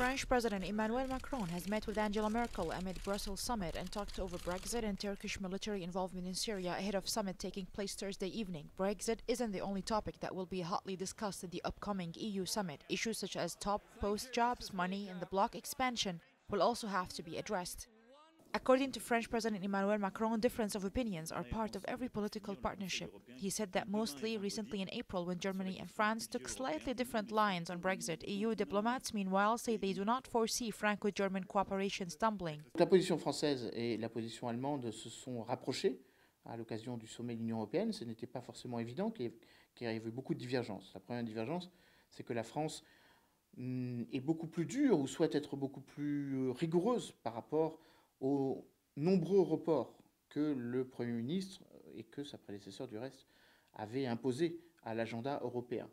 French President Emmanuel Macron has met with Angela Merkel amid Brussels summit and talked over Brexit and Turkish military involvement in Syria ahead of summit taking place Thursday evening. Brexit isn't the only topic that will be hotly discussed at the upcoming EU summit. Issues such as top post jobs, money, and the bloc expansion will also have to be addressed. According to French President Emmanuel Macron, difference of opinions are part of every political partnership. He said that mostly recently in April when Germany and France took slightly different lines on Brexit. EU diplomats, meanwhile, say they do not foresee Franco-German cooperation stumbling. La position française et la position allemande se sont rapprochées à l'occasion du sommet de l'Union européenne. Ce n'était pas forcément évident qu'il y avait beaucoup de divergences. La première divergence, c'est que la France mm, est beaucoup plus dure ou souhaite être beaucoup plus rigoureuse par rapport aux nombreux reports que le Premier ministre et que sa prédécesseur du reste avaient imposés à l'agenda européen.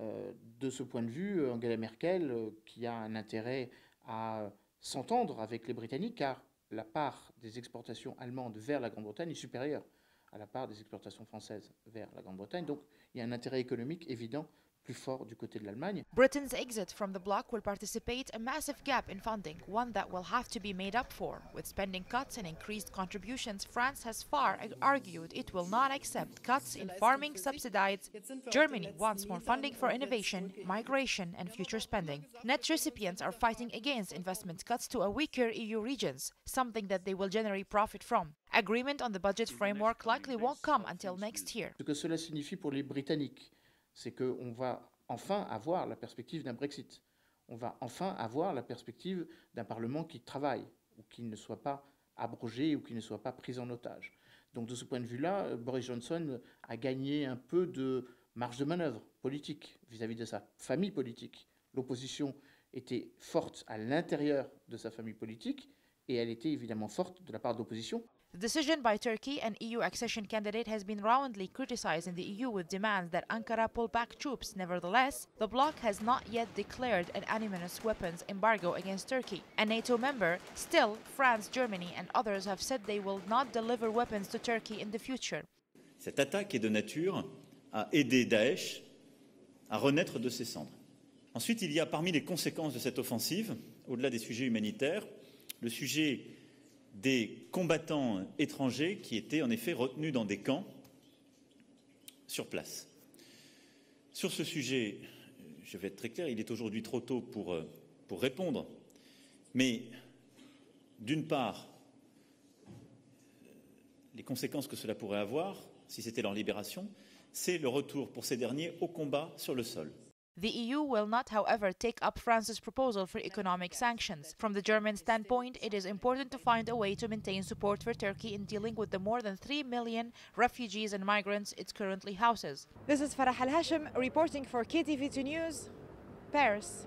Euh, de ce point de vue, Angela Merkel, euh, qui a un intérêt à s'entendre avec les Britanniques, car la part des exportations allemandes vers la Grande-Bretagne est supérieure à la part des exportations françaises vers la Grande-Bretagne. Donc il y a un intérêt économique évident plus fort du côté de l'Allemagne. Britain's exit from the bloc will participate a massive gap in funding, one that will have to be made up for. With spending cuts and increased contributions, France has far argued it will not accept cuts in farming subsidies. Germany wants more funding for innovation, migration, and future spending. Net recipients are fighting against investment cuts to a weaker EU regions, something that they will generate profit from. Agreement on the budget framework likely won't come until next year. Ce que cela signifie pour les Britanniques, c'est qu'on va enfin avoir la perspective d'un Brexit. On va enfin avoir la perspective d'un Parlement qui travaille ou qui ne soit pas abrogé ou qui ne soit pas pris en otage. Donc de ce point de vue-là, Boris Johnson a gagné un peu de marge de manœuvre politique vis-à-vis de sa famille politique. L'opposition était forte à l'intérieur de sa famille politique et elle était évidemment forte de la part de l'opposition. The decision by Turkey, an EU accession candidate, has been roundly criticized in the EU with demands that Ankara pull back troops. Nevertheless, the bloc has not yet declared an unanimous weapons embargo against Turkey. A NATO member, still, France, Germany, and others have said they will not deliver weapons to Turkey in the future. Cette attaque est de nature à aider Daesh à renaître de ses cendres. Ensuite, il y a parmi les conséquences de cette offensive, au-delà des sujets humanitaires, le sujet des combattants étrangers qui étaient en effet retenus dans des camps sur place. Sur ce sujet, je vais être très clair, il est aujourd'hui trop tôt pour, euh, répondre, mais d'une part, les conséquences que cela pourrait avoir, si c'était leur libération, c'est le retour pour ces derniers au combat sur le sol. The EU will not, however, take up France's proposal for economic sanctions. From the German standpoint, it is important to find a way to maintain support for Turkey in dealing with the more than 3 million refugees and migrants it currently houses. This is Farah Al Hashim reporting for KTV2 News, Paris.